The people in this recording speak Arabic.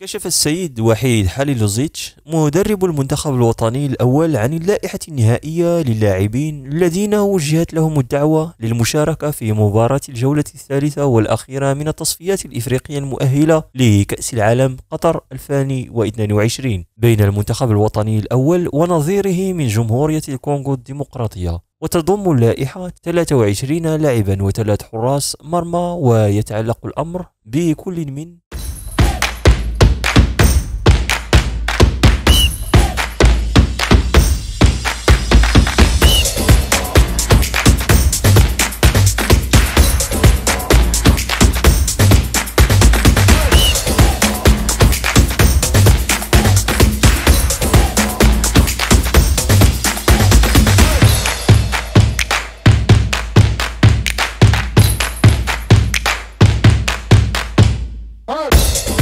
كشف السيد وحيد حاليلوزيتش مدرب المنتخب الوطني الأول عن اللائحة النهائية للاعبين الذين وجهت لهم الدعوة للمشاركة في مباراة الجولة الثالثة والأخيرة من التصفيات الإفريقية المؤهلة لكأس العالم قطر 2022 بين المنتخب الوطني الأول ونظيره من جمهورية الكونغو الديمقراطية. وتضم اللائحة 23 لاعبا وثلاث حراس مرمى ويتعلق الأمر بكل من Oh!